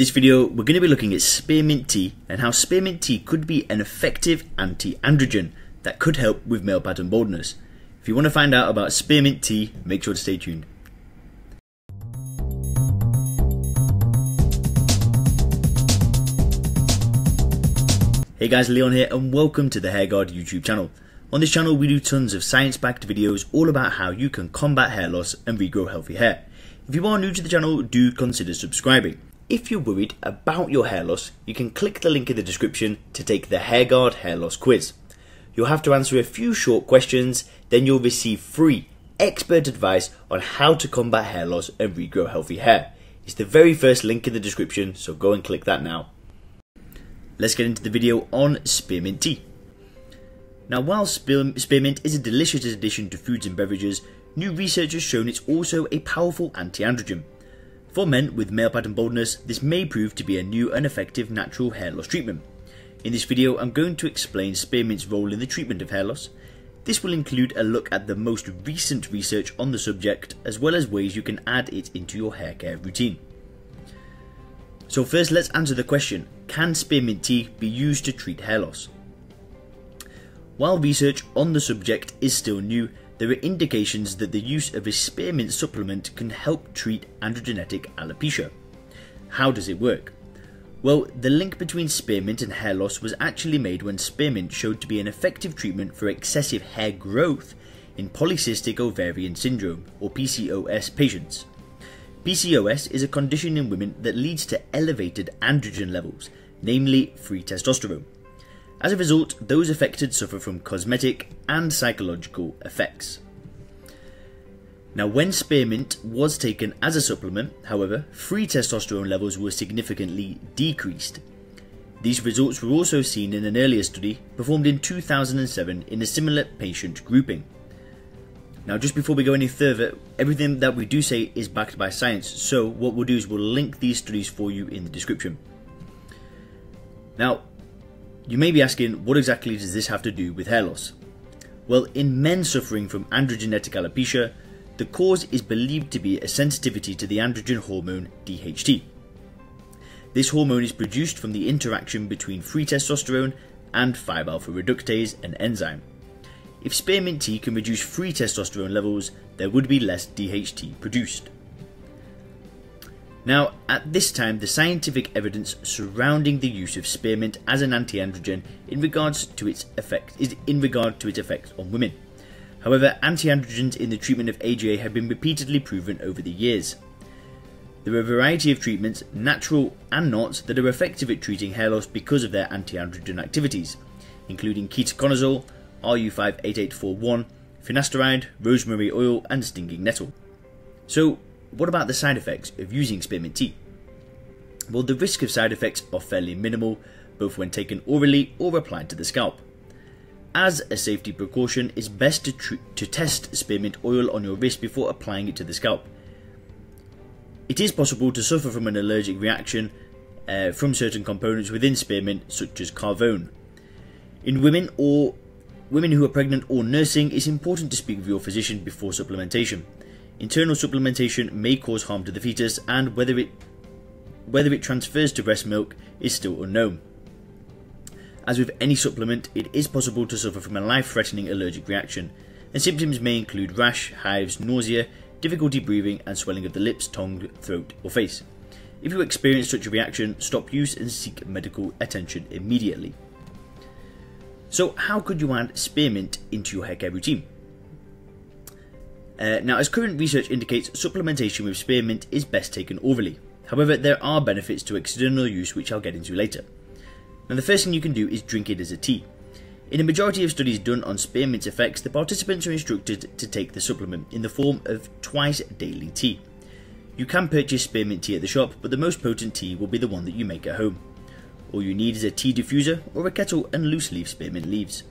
this video, we're going to be looking at spearmint tea and how spearmint tea could be an effective anti-androgen that could help with male pattern baldness. If you want to find out about spearmint tea, make sure to stay tuned. Hey guys, Leon here and welcome to the Hair Guard YouTube channel. On this channel we do tons of science-backed videos all about how you can combat hair loss and regrow healthy hair. If you are new to the channel, do consider subscribing. If you're worried about your hair loss, you can click the link in the description to take the HairGuard Hair Loss Quiz. You'll have to answer a few short questions, then you'll receive free expert advice on how to combat hair loss and regrow healthy hair. It's the very first link in the description, so go and click that now. Let's get into the video on spearmint tea. Now, while spearmint is a delicious addition to foods and beverages, new research has shown it's also a powerful anti-androgen. For men with male pattern baldness, this may prove to be a new and effective natural hair loss treatment. In this video, I'm going to explain spearmint's role in the treatment of hair loss. This will include a look at the most recent research on the subject, as well as ways you can add it into your hair care routine. So first let's answer the question, can spearmint tea be used to treat hair loss? While research on the subject is still new, there are indications that the use of a spearmint supplement can help treat androgenetic alopecia. How does it work? Well, the link between spearmint and hair loss was actually made when spearmint showed to be an effective treatment for excessive hair growth in polycystic ovarian syndrome, or PCOS patients. PCOS is a condition in women that leads to elevated androgen levels, namely free testosterone. As a result, those affected suffer from cosmetic and psychological effects. Now, when spearmint was taken as a supplement, however, free testosterone levels were significantly decreased. These results were also seen in an earlier study performed in 2007 in a similar patient grouping. Now, just before we go any further, everything that we do say is backed by science, so what we'll do is we'll link these studies for you in the description. Now, you may be asking, what exactly does this have to do with hair loss? Well, in men suffering from androgenetic alopecia, the cause is believed to be a sensitivity to the androgen hormone DHT. This hormone is produced from the interaction between free testosterone and 5-alpha reductase, an enzyme. If spearmint tea can reduce free testosterone levels, there would be less DHT produced. Now, at this time, the scientific evidence surrounding the use of spearmint as an anti-androgen in regards to its effect is in regard to its effects on women. However, anti-androgens in the treatment of AGA have been repeatedly proven over the years. There are a variety of treatments, natural and not, that are effective at treating hair loss because of their anti-androgen activities, including ketoconazole, RU58841, finasteride, rosemary oil, and stinging nettle. So, what about the side effects of using spearmint tea? Well, the risk of side effects are fairly minimal, both when taken orally or applied to the scalp. As a safety precaution, it's best to, to test spearmint oil on your wrist before applying it to the scalp. It is possible to suffer from an allergic reaction uh, from certain components within spearmint, such as carvone. In women or women who are pregnant or nursing, it's important to speak with your physician before supplementation. Internal supplementation may cause harm to the fetus and whether it whether it transfers to breast milk is still unknown. As with any supplement, it is possible to suffer from a life-threatening allergic reaction, and symptoms may include rash, hives, nausea, difficulty breathing, and swelling of the lips, tongue, throat, or face. If you experience such a reaction, stop use and seek medical attention immediately. So, how could you add spearmint into your hair care routine? Uh, now, as current research indicates, supplementation with spearmint is best taken orally. However, there are benefits to external use which I'll get into later. Now, the first thing you can do is drink it as a tea. In a majority of studies done on spearmint's effects, the participants are instructed to take the supplement in the form of twice daily tea. You can purchase spearmint tea at the shop, but the most potent tea will be the one that you make at home. All you need is a tea diffuser or a kettle and loose leaf spearmint leaves.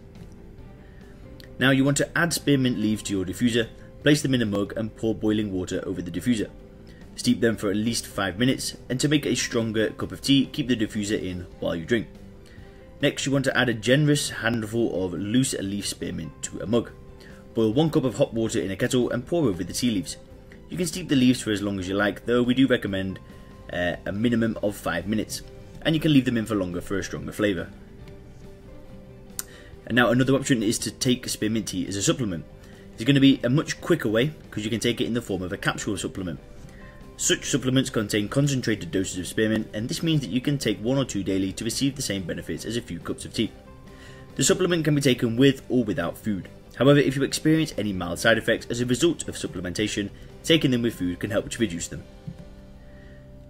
Now you want to add spearmint leaves to your diffuser Place them in a mug and pour boiling water over the diffuser. Steep them for at least 5 minutes, and to make a stronger cup of tea, keep the diffuser in while you drink. Next, you want to add a generous handful of loose leaf spearmint to a mug. Boil 1 cup of hot water in a kettle and pour over the tea leaves. You can steep the leaves for as long as you like, though we do recommend uh, a minimum of 5 minutes, and you can leave them in for longer for a stronger flavour. And now another option is to take spearmint tea as a supplement. It's going to be a much quicker way because you can take it in the form of a capsule supplement. Such supplements contain concentrated doses of spearmint and this means that you can take one or two daily to receive the same benefits as a few cups of tea. The supplement can be taken with or without food. However, if you experience any mild side effects as a result of supplementation, taking them with food can help to reduce them.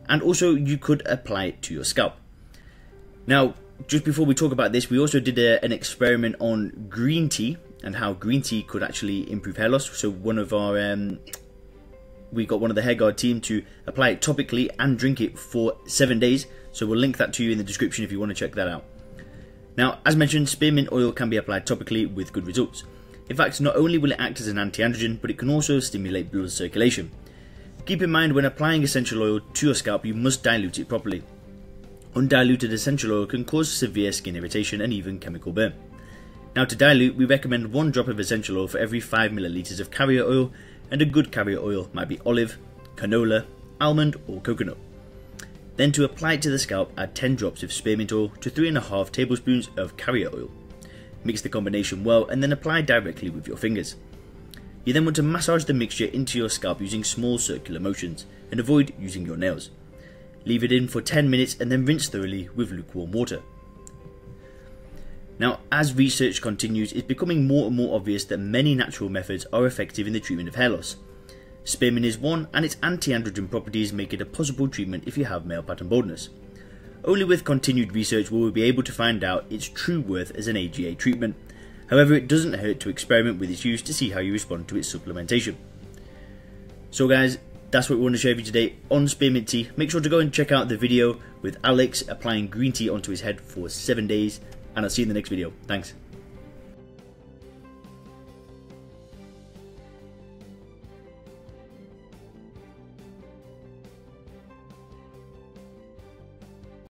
And also, you could apply it to your scalp. Now, just before we talk about this, we also did a, an experiment on green tea and how green tea could actually improve hair loss. So one of our um, we got one of the hair guard team to apply it topically and drink it for seven days. So we'll link that to you in the description if you want to check that out. Now, as mentioned, spearmint oil can be applied topically with good results. In fact, not only will it act as an anti-androgen, but it can also stimulate blood circulation. Keep in mind when applying essential oil to your scalp, you must dilute it properly. Undiluted essential oil can cause severe skin irritation and even chemical burn. Now to dilute, we recommend one drop of essential oil for every 5ml of carrier oil, and a good carrier oil might be olive, canola, almond or coconut. Then to apply it to the scalp, add 10 drops of spearmint oil to 3.5 tablespoons of carrier oil. Mix the combination well and then apply directly with your fingers. You then want to massage the mixture into your scalp using small circular motions and avoid using your nails. Leave it in for 10 minutes and then rinse thoroughly with lukewarm water. Now, as research continues, it's becoming more and more obvious that many natural methods are effective in the treatment of hair loss. Spearmint is one, and its anti-androgen properties make it a possible treatment if you have male pattern baldness. Only with continued research will we be able to find out its true worth as an AGA treatment. However, it doesn't hurt to experiment with its use to see how you respond to its supplementation. So guys, that's what we want to show you today on spearmint tea. Make sure to go and check out the video with Alex applying green tea onto his head for 7 days, and I'll see you in the next video. Thanks.